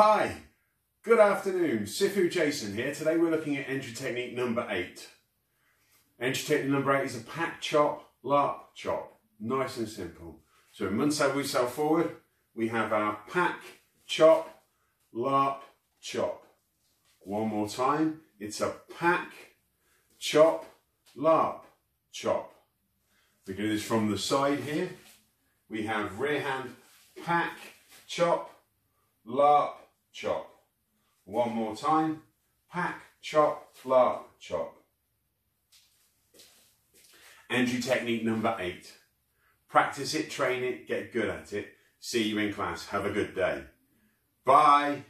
Hi, good afternoon. Sifu Jason here. Today we're looking at entry technique number eight. Entry technique number eight is a pack chop, lap chop. Nice and simple. So in we Wusal forward, we have our pack, chop, lap, chop. One more time. It's a pack, chop, lap, chop. We do this from the side here. We have rear hand, pack, chop, lap, chop. One more time. Pack, chop, lap, chop. Entry technique number eight. Practice it, train it, get good at it. See you in class. Have a good day. Bye.